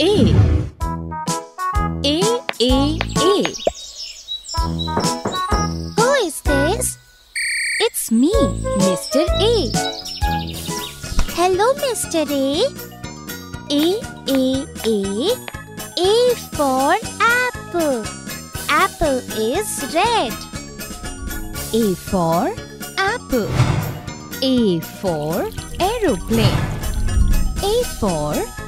A. A, A, A. Who is this? It's me, Mr. A. Hello, Mr. A. A, A, A. A for apple. Apple is red. A for apple. A for aeroplane. A for.